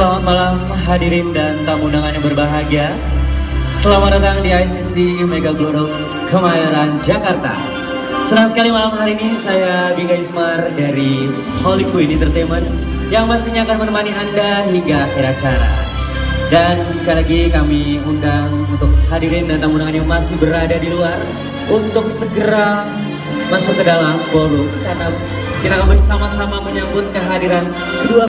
Selamat malam hadirin dan tamu undangan yang berbahagia. Selamat datang di ICC Mega Glodok Kemayoran, Jakarta. Senang sekali malam hari ini saya Giga Ismar dari Holy Queen Entertainment yang pastinya akan menemani Anda hingga akhir acara. Dan sekali lagi kami undang untuk hadirin dan tamu undangan yang masih berada di luar untuk segera masuk ke dalam ballroom karena kita akan bersama-sama menyambut kehadiran kedua